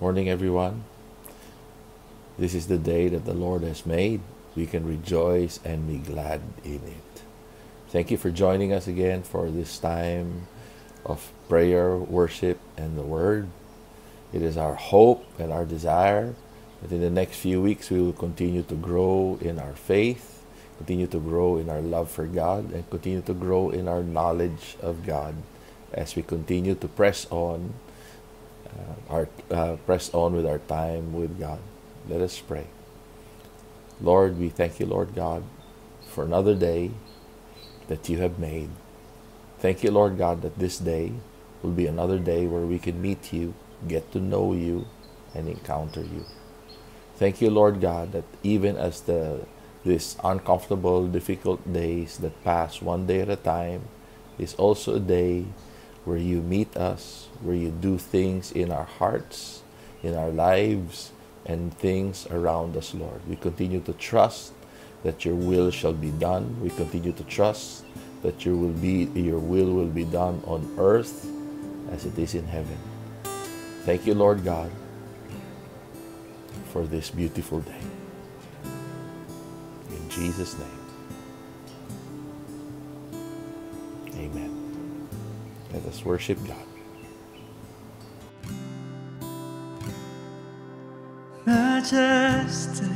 Morning, everyone. This is the day that the Lord has made. We can rejoice and be glad in it. Thank you for joining us again for this time of prayer, worship, and the Word. It is our hope and our desire that in the next few weeks we will continue to grow in our faith, continue to grow in our love for God, and continue to grow in our knowledge of God as we continue to press on uh, our uh, press on with our time with God. Let us pray. Lord, we thank you, Lord God, for another day that you have made. Thank you, Lord God, that this day will be another day where we can meet you, get to know you, and encounter you. Thank you, Lord God, that even as the these uncomfortable, difficult days that pass one day at a time is also a day where you meet us, where you do things in our hearts, in our lives, and things around us, Lord. We continue to trust that your will shall be done. We continue to trust that your will be your will will be done on earth as it is in heaven. Thank you, Lord God, for this beautiful day. In Jesus' name. Amen. Let us worship God. majestic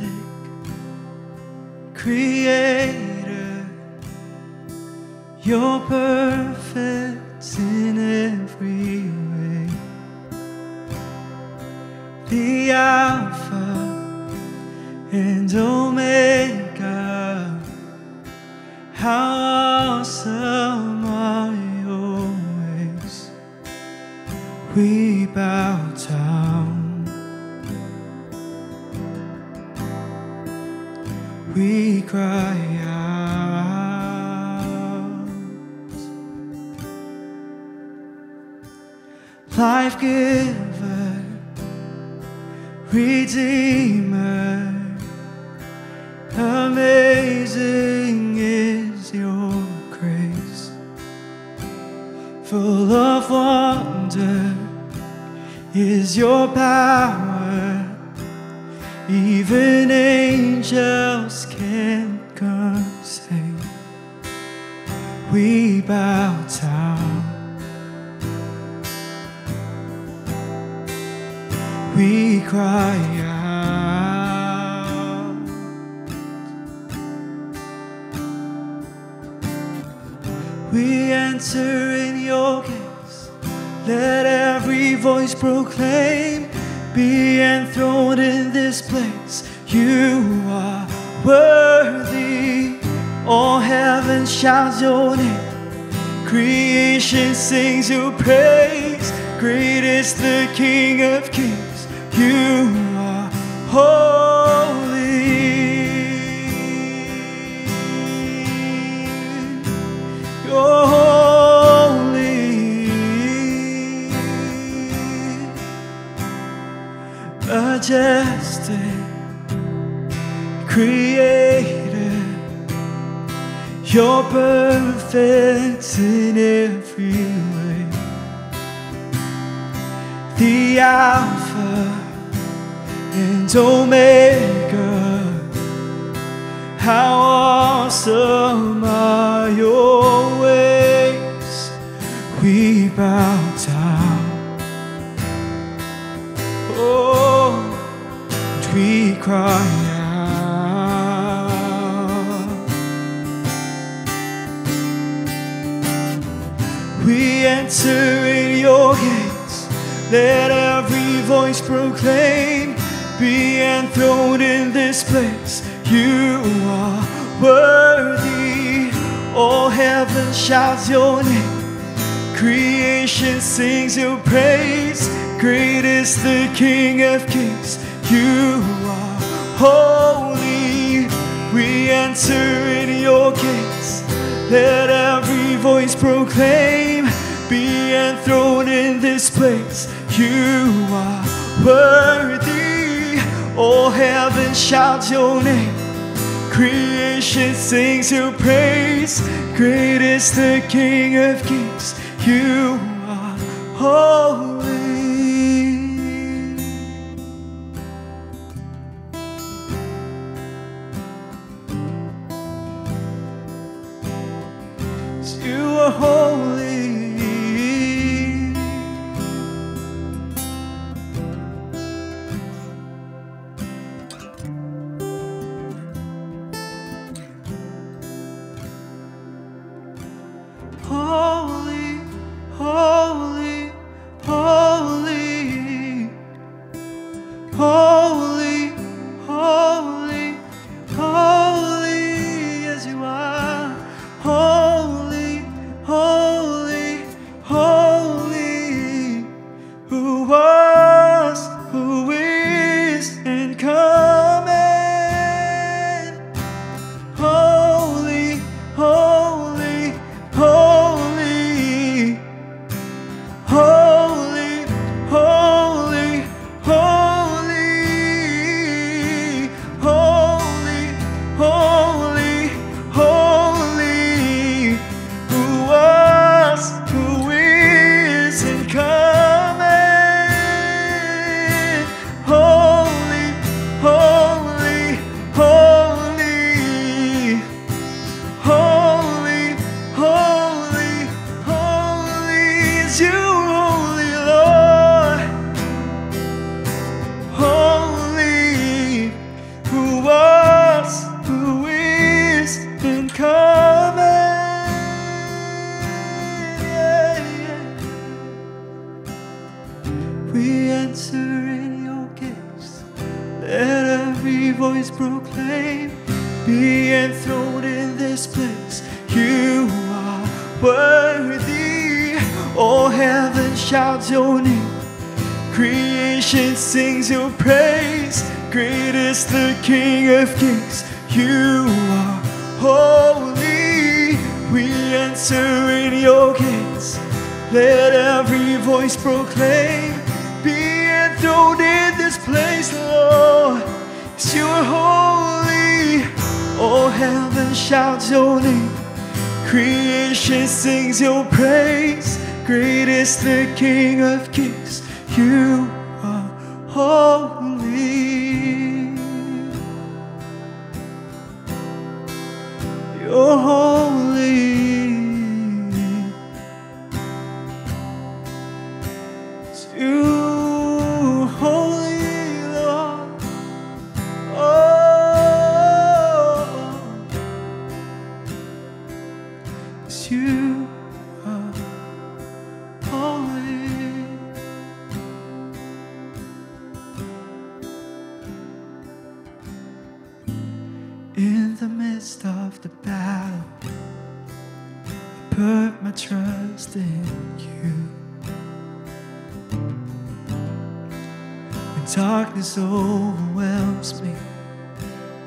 creator you're perfect in every way the alpha and omega how awesome we bow down we cry out. Life giver, Redeemer, your power. Even angels this place. You are worthy. All heaven shouts your name. Creation sings your praise. Great is the King of Kings. You are holy. You're holy. Creator you're perfect in every way. The alpha and omega how awesome are your ways? We bow down. Oh, and we cry We enter in your gates. Let every voice proclaim, be enthroned in this place. You are worthy. All heaven shouts your name. Creation sings your praise. Great is the King of Kings. You are holy. We enter in your gates. Let every voice proclaim. Be enthroned in this place. You are worthy. All heaven shouts your name. Creation sings your praise. Great is the King of Kings. You are holy. heaven shouts your name. Creation sings your praise. Greatest the King of kings. You are holy.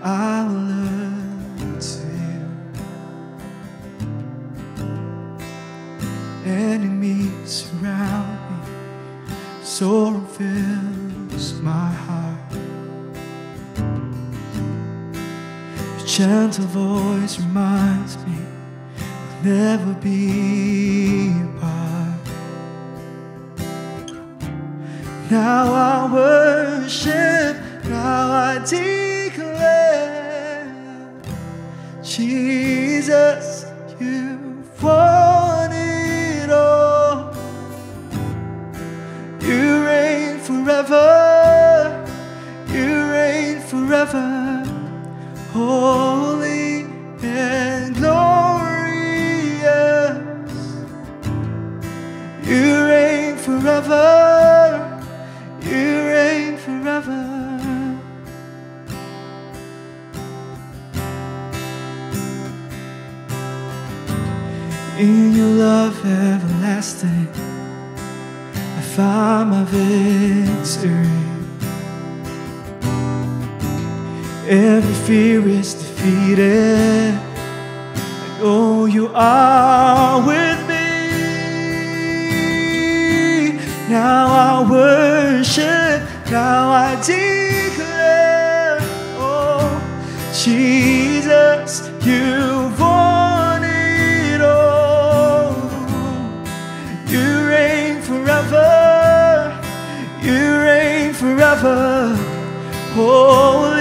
I learn to. Enemies surround me, sorrow fills my heart. Your gentle voice reminds me I'll never be In your love everlasting, I find my victory. Every fear is defeated. I know you are with me. Now I worship, now I declare, oh, Jesus, you forever. Oh,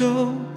you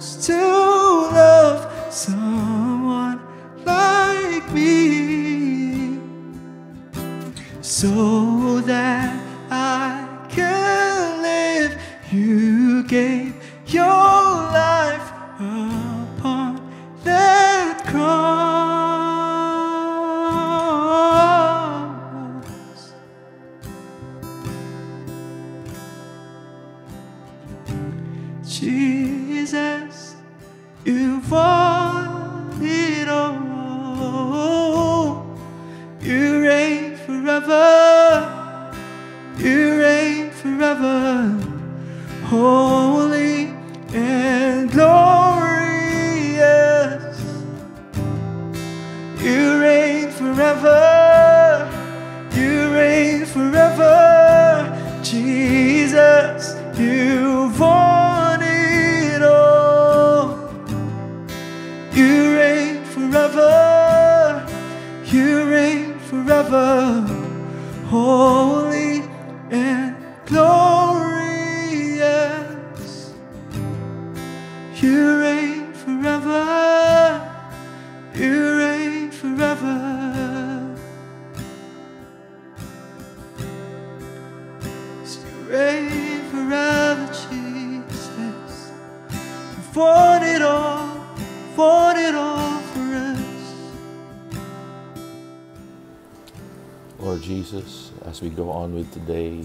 we go on with today,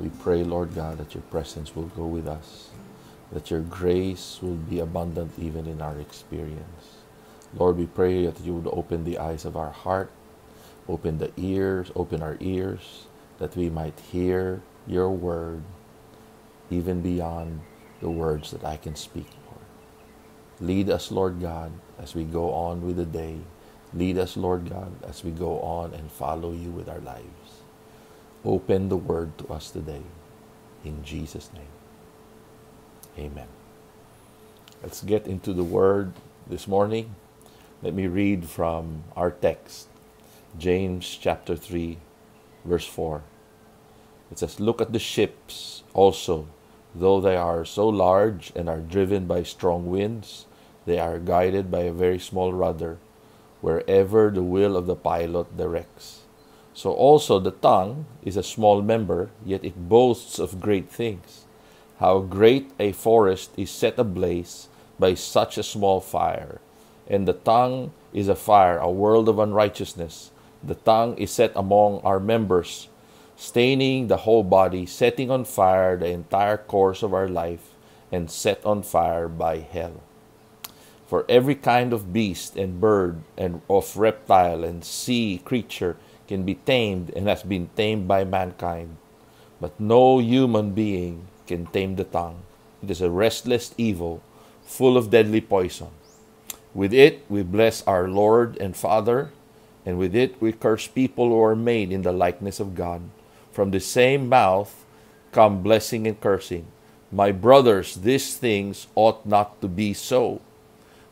we pray, Lord God, that your presence will go with us, that your grace will be abundant even in our experience. Lord, we pray that you would open the eyes of our heart, open the ears, open our ears, that we might hear your word even beyond the words that I can speak, Lord. Lead us, Lord God, as we go on with the day. Lead us, Lord God, as we go on and follow you with our lives. Open the word to us today. In Jesus' name. Amen. Let's get into the word this morning. Let me read from our text, James chapter 3, verse 4. It says, Look at the ships also, though they are so large and are driven by strong winds, they are guided by a very small rudder, wherever the will of the pilot directs. So also the tongue is a small member, yet it boasts of great things. How great a forest is set ablaze by such a small fire. And the tongue is a fire, a world of unrighteousness. The tongue is set among our members, staining the whole body, setting on fire the entire course of our life, and set on fire by hell. For every kind of beast and bird and of reptile and sea creature can be tamed and has been tamed by mankind. But no human being can tame the tongue. It is a restless evil, full of deadly poison. With it we bless our Lord and Father, and with it we curse people who are made in the likeness of God. From the same mouth come blessing and cursing. My brothers, these things ought not to be so.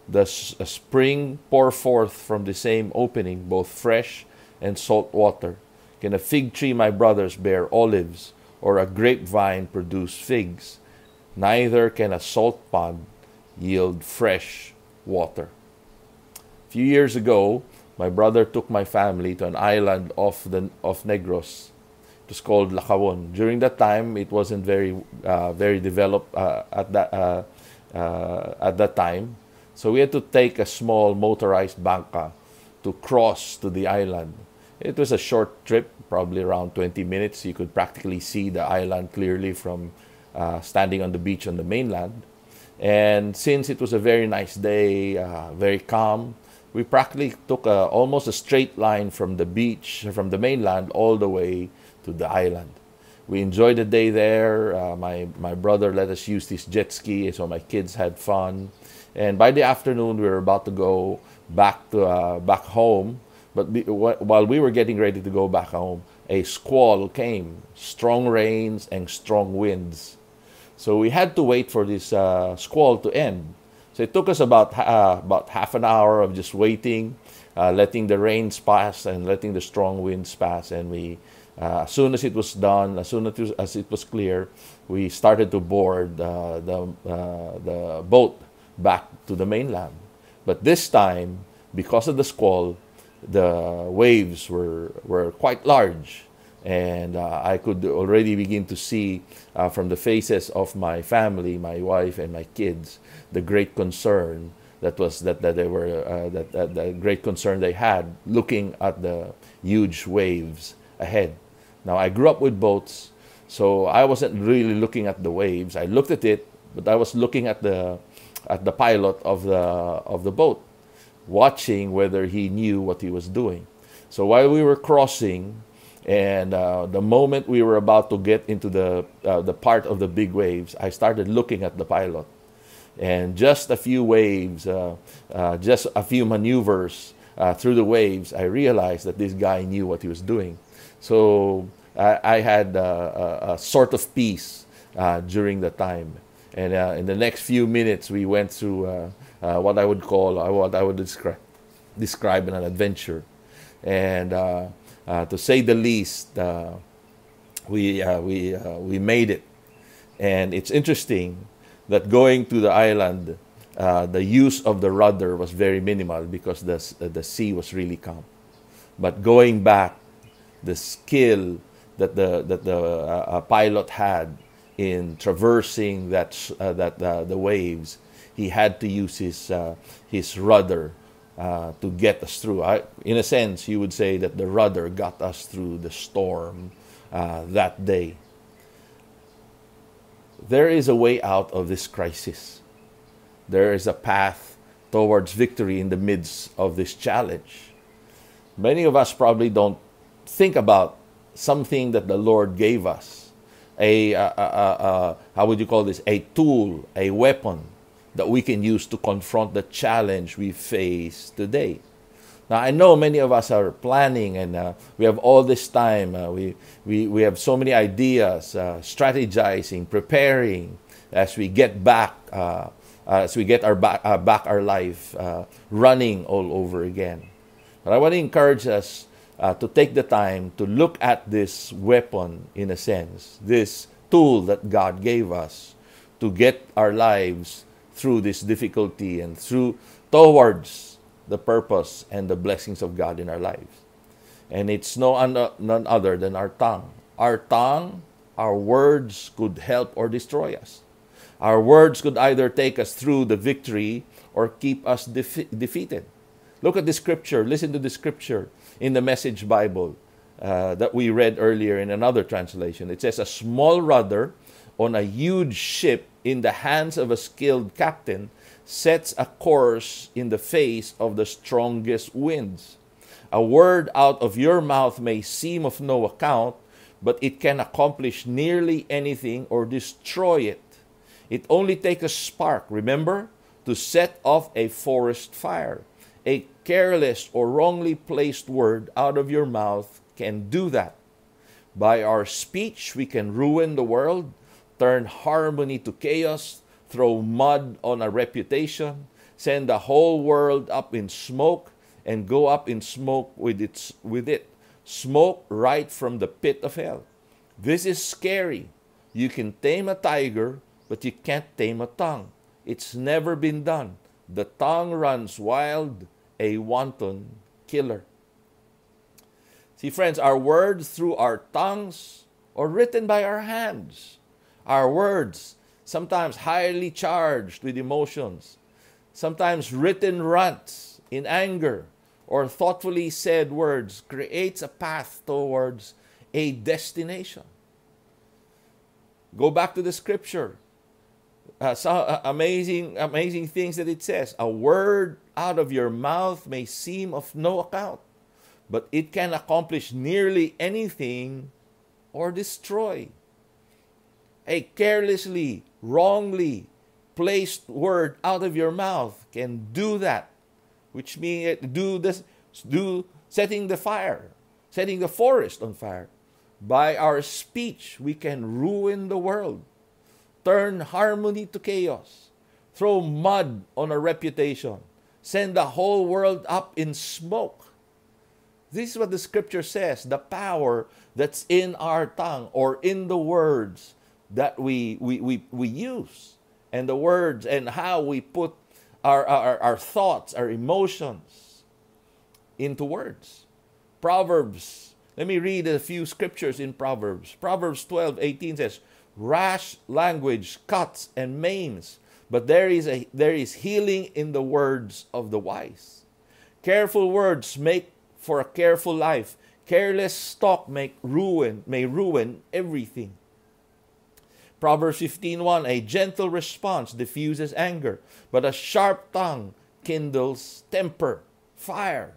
Does a spring pour forth from the same opening both fresh and salt water? Can a fig tree, my brothers, bear olives, or a grapevine produce figs? Neither can a salt pond yield fresh water. A few years ago, my brother took my family to an island off the of Negros. It was called Lakawon. During that time, it wasn't very uh, very developed uh, at that uh, uh, at that time. So we had to take a small motorized banca to cross to the island. It was a short trip, probably around 20 minutes. You could practically see the island clearly from uh, standing on the beach on the mainland. And since it was a very nice day, uh, very calm, we practically took a, almost a straight line from the beach, from the mainland, all the way to the island. We enjoyed the day there. Uh, my, my brother let us use this jet ski, so my kids had fun. And by the afternoon, we were about to go back to uh, back home. But while we were getting ready to go back home, a squall came, strong rains and strong winds. So we had to wait for this uh, squall to end. So it took us about uh, about half an hour of just waiting, uh, letting the rains pass and letting the strong winds pass. And we, uh, as soon as it was done, as soon as it was, as it was clear, we started to board uh, the uh, the boat back to the mainland. But this time, because of the squall, the waves were, were quite large. And uh, I could already begin to see uh, from the faces of my family, my wife, and my kids, the great concern that was that, that they were uh, that, that the great concern they had looking at the huge waves ahead. Now I grew up with boats, so I wasn't really looking at the waves. I looked at it, but I was looking at the at the pilot of the of the boat watching whether he knew what he was doing. So while we were crossing, and uh, the moment we were about to get into the, uh, the part of the big waves, I started looking at the pilot. And just a few waves, uh, uh just a few maneuvers uh, through the waves, I realized that this guy knew what he was doing. So I, I had a, a, sort of peace uh, during the time. And in the next few minutes, we went through uh, what I would call, uh, what I would describe, describe in an adventure. And uh, uh, to say the least, uh, we, we, we made it. And it's interesting that going to the island, the use of the rudder was very minimal because the, the sea was really calm. But going back, the skill that the, that the pilot had in traversing that, that the waves he had to use his, uh, his rudder uh, to get us through. I, in a sense, you would say that the rudder got us through the storm uh, that day. There is a way out of this crisis. There is a path towards victory in the midst of this challenge. Many of us probably don't think about something that the Lord gave us. A, how would you call this? A tool, a weapon that we can use to confront the challenge we face today. Now, I know many of us are planning and uh, we have all this time. Uh, we, we, we have so many ideas, uh, strategizing, preparing as we get back, uh, as we get our back, uh, back our life uh, running all over again. But I want to encourage us to take the time to look at this weapon, in a sense, this tool that God gave us to get our lives through this difficulty and through towards the purpose and the blessings of God in our lives. And it's no none other than our tongue. Our tongue, our words could help or destroy us. Our words could either take us through the victory or keep us defe- defeated. Look at the scripture. Listen to the scripture in the Message Bible uh, that we read earlier in another translation. It says, A small rudder on a huge ship in the hands of a skilled captain sets a course in the face of the strongest winds. A word out of your mouth may seem of no account, but it can accomplish nearly anything or destroy it. It only takes a spark, remember, to set off a forest fire. A careless or wrongly placed word out of your mouth can do that. By our speech, we can ruin the world turn harmony to chaos, throw mud on a reputation, send the whole world up in smoke, and go up in smoke with, its, with it. Smoke right from the pit of hell. This is scary. You can tame a tiger, but you can't tame a tongue. It's never been done. The tongue runs wild, a wanton killer. See, friends, our words through our tongues or written by our hands our words, sometimes highly charged with emotions, sometimes written rants in anger, or thoughtfully said words, creates a path towards a destination. Go back to the scripture. uh, so, uh, amazing, amazing things that it says. A word out of your mouth may seem of no account, but it can accomplish nearly anything or destroy. A carelessly, wrongly placed word out of your mouth can do that, which means eh, do this, do setting the fire, setting the forest on fire. By our speech, we can ruin the world turn harmony to chaos, throw mud on a reputation, send the whole world up in smoke. This is what the scripture says the power that's in our tongue or in the words that we, we, we, we use, and the words and how we put our, our, our thoughts, our emotions into words. Proverbs, let me read a few scriptures in Proverbs. Proverbs 12 18 says, rash language cuts and maims, but there is, a, there is healing in the words of the wise. Careful words make for a careful life. Careless talk make ruin, may ruin everything. Proverbs 15:1 A gentle response diffuses anger, but a sharp tongue kindles temper, fire.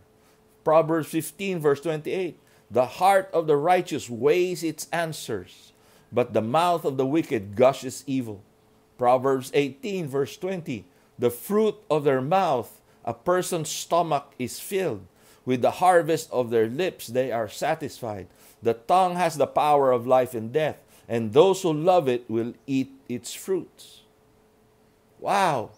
Proverbs 15 verse 28 The heart of the righteous weighs its answers, but the mouth of the wicked gushes evil. Proverbs 18, verse 20 The fruit of their mouth, a person's stomach is filled. With the harvest of their lips, they are satisfied. The tongue has the power of life and death, and those who love it will eat its fruits. Wow!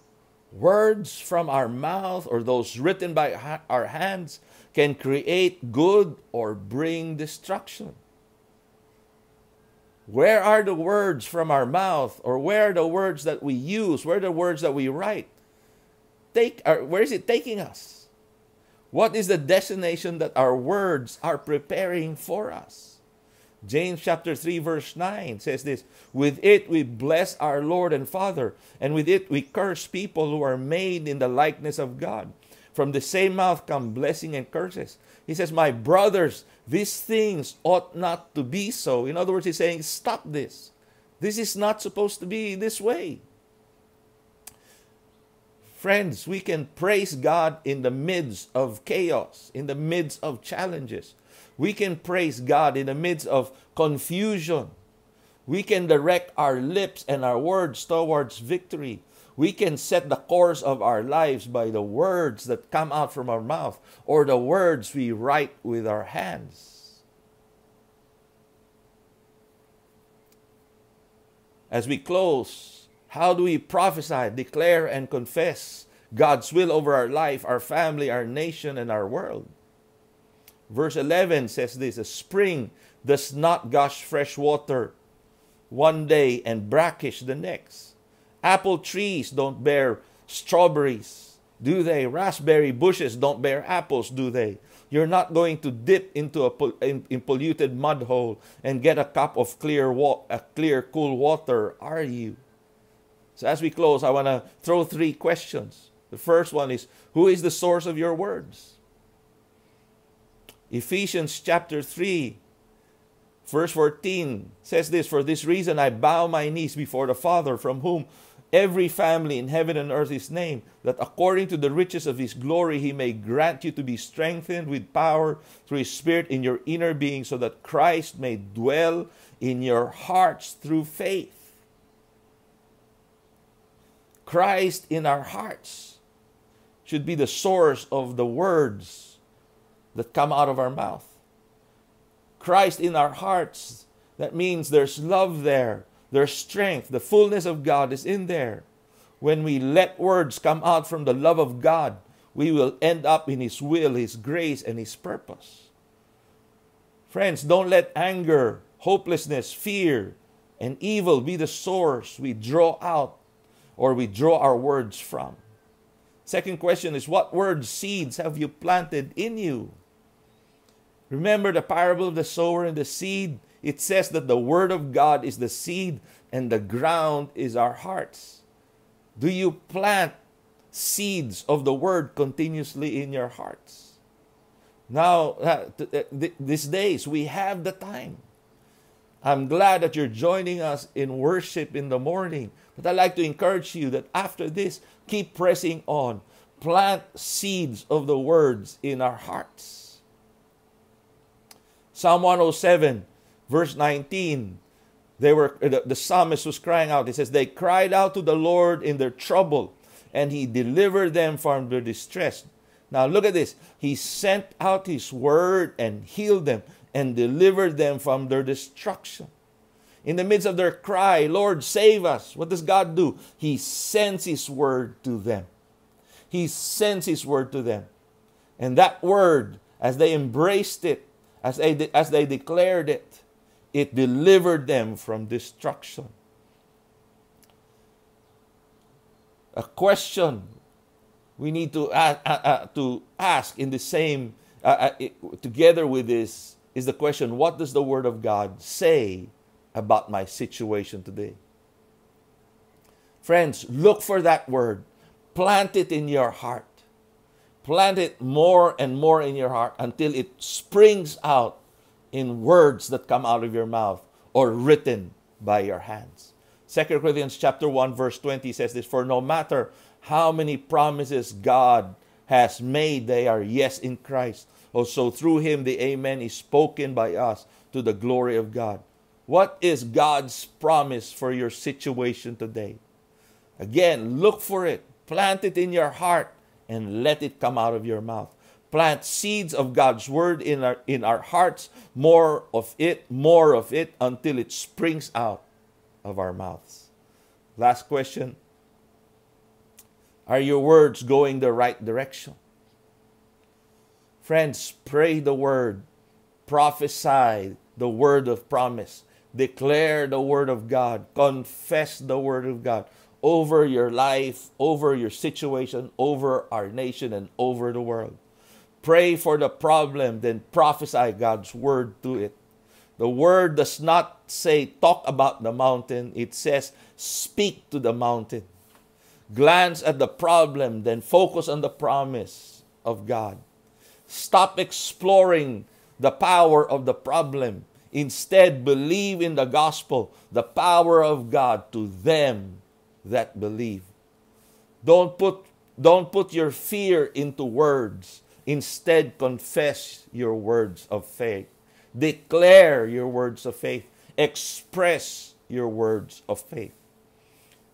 Words from our mouth or those written by our hands can create good or bring destruction. Where are the words from our mouth, or where are the words that we use? Where are the words that we write? Take, or where is it taking us? What is the destination that our words are preparing for us? James chapter 3 verse 9 says this, with it we bless our Lord and Father, and with it we curse people who are made in the likeness of God. From the same mouth come blessing and curses. He says, My brothers, these things ought not to be so. In other words, he's saying, Stop this. This is not supposed to be this way. Friends, we can praise God in the midst of chaos, in the midst of challenges. We can praise God in the midst of confusion. We can direct our lips and our words towards victory. We can set the course of our lives by the words that come out from our mouth or the words we write with our hands. As we close, how do we prophesy, declare, and confess God's will over our life, our family, our nation, and our world? Verse 11 says this A spring does not gush fresh water one day and brackish the next Apple trees don't bear strawberries, do they? Raspberry bushes don't bear apples, do they? You're not going to dip into a in, in polluted mud hole and get a cup of clear, a clear, cool water, are you? So as we close, I want to throw three questions. The first one is, who is the source of your words? Ephesians chapter 3, verse 14 says this For this reason I bow my knees before the Father, from whom every family in heaven and earth is named, that according to the riches of his glory he may grant you to be strengthened with power through his Spirit in your inner being, so that Christ may dwell in your hearts through faith. Christ in our hearts should be the source of the words that come out of our mouth. Christ in our hearts, that means there's love there there's strength, the fullness of God is in there. When we let words come out from the love of God, we will end up in His will, His grace, and His purpose. Friends, don't let anger, hopelessness, fear, and evil be the source we draw out or we draw our words from. Second question is what word seeds have you planted in you? Remember the parable of the sower and the seed? it says that the Word of God is the seed and the ground is our hearts. Do you plant seeds of the Word continuously in your hearts? Now, uh, uh, these days, we have the time. I'm glad that you're joining us in worship in the morning. But I'd like to encourage you that after this, keep pressing on. Plant seeds of the words in our hearts. Psalm 107, verse 19. They were the, the psalmist was crying out. He says, They cried out to the Lord in their trouble, and he delivered them from their distress. Now look at this. He sent out his word and healed them and delivered them from their destruction. In the midst of their cry, Lord, save us, what does God do? He sends His word to them. He sends His word to them. And that word, as they embraced it, as they, as they declared it, it delivered them from destruction. A question we need to, uh, uh, uh, to ask in the same, uh, together with this, is the question what does the Word of God say about my situation today? Friends, look for that word. Plant it in your heart. Plant it more and more in your heart until it springs out in words that come out of your mouth or written by your hands. 2 Corinthians chapter 1 verse 20 says this for no matter how many promises God has made they are yes in Christ. Also, through him, the Amen is spoken by us to the glory of God. What is God's promise for your situation today? Again, look for it, plant it in your heart, and let it come out of your mouth. Plant seeds of God's word in our, in our hearts, more of it, more of it, until it springs out of our mouths. Last question Are your words going the right direction? Friends, pray the word, prophesy the word of promise, declare the word of God, confess the word of God over your life, over your situation, over our nation, and over the world. Pray for the problem, then prophesy God's word to it. The word does not say talk about the mountain, it says speak to the mountain. Glance at the problem, then focus on the promise of God. Stop exploring the power of the problem. Instead, believe in the gospel, the power of God to them that believe. Don't put, don't put your fear into words. Instead, confess your words of faith. Declare your words of faith. Express your words of faith.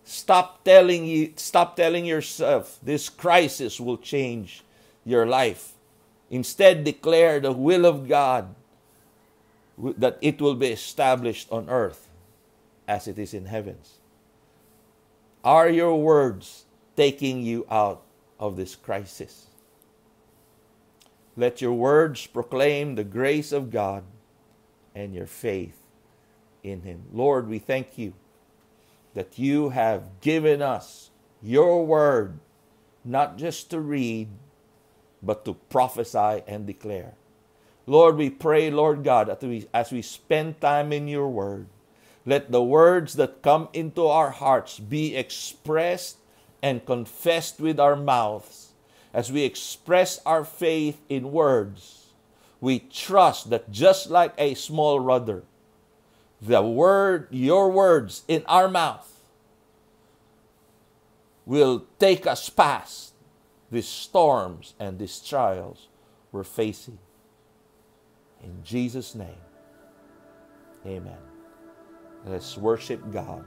Stop telling you, stop telling yourself this crisis will change your life. Instead, declare the will of God that it will be established on earth as it is in heavens. Are your words taking you out of this crisis? Let your words proclaim the grace of God and your faith in Him. Lord, we thank you that you have given us your word, not just to read, but to prophesy and declare. Lord, we pray, Lord God, that we, as we spend time in your word, let the words that come into our hearts be expressed and confessed with our mouths. As we express our faith in words, we trust that just like a small rudder, the word, your words in our mouth, will take us past these storms and these trials we're facing. In Jesus' name, amen. Let's worship God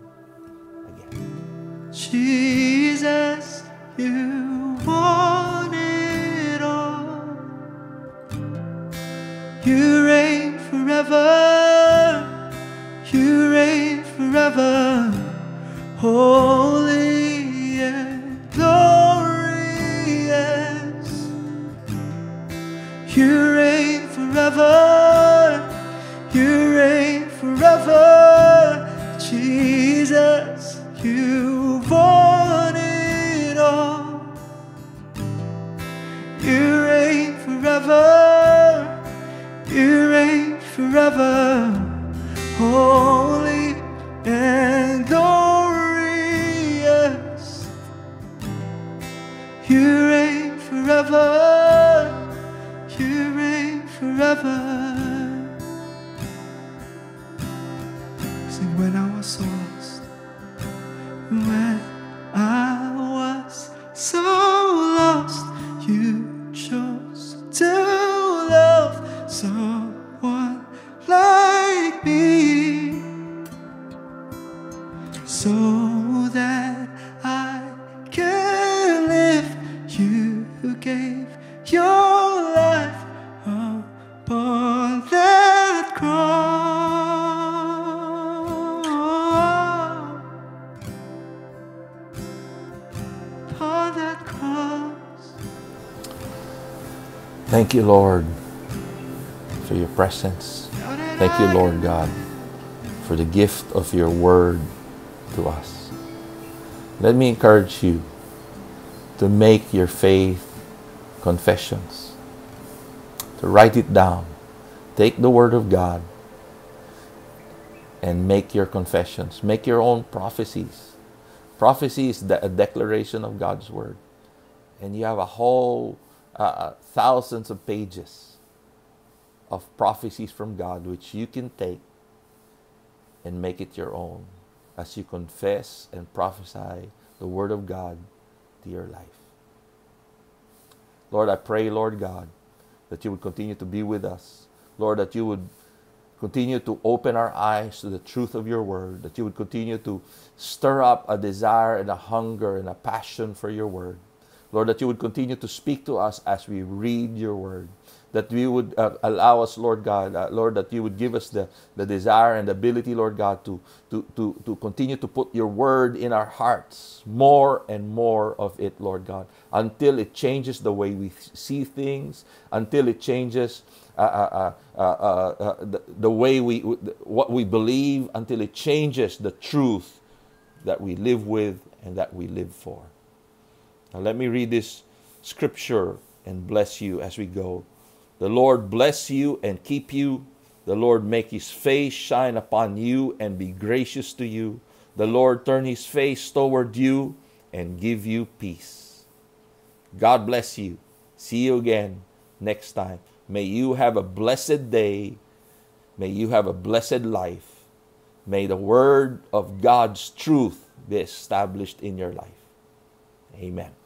again. Jesus, you want it all. You reign forever. You reign forever. Holy and glorious. You reign forever. You reign forever. Jesus, Thank you, Lord, for your presence. Thank you, Lord God, for the gift of your word to us. Let me encourage you to make your faith confessions, to write it down. Take the word of God and make your confessions. Make your own prophecies. Prophecy is a declaration of God's word. And you have a whole uh, uh, thousands of pages of prophecies from God which you can take and make it your own as you confess and prophesy the word of God to your life. Lord, I pray, Lord God, that you would continue to be with us. Lord, that you would continue to open our eyes to the truth of your word, that you would continue to stir up a desire and a hunger and a passion for your word. Lord, that you would continue to speak to us as we read your word. That we would uh, allow us, Lord God, uh, Lord, that you would give us the, the desire and ability, Lord God, to, to, to, to continue to put your word in our hearts, more and more of it, Lord God, until it changes the way we see things, until it changes uh, uh, uh, uh the, the way we, what we believe, until it changes the truth that we live with and that we live for. Now, let me read this scripture and bless you as we go. The Lord bless you and keep you. The Lord make his face shine upon you and be gracious to you. The Lord turn his face toward you and give you peace. God bless you. See you again next time. May you have a blessed day. May you have a blessed life. May the word of God's truth be established in your life. Amen.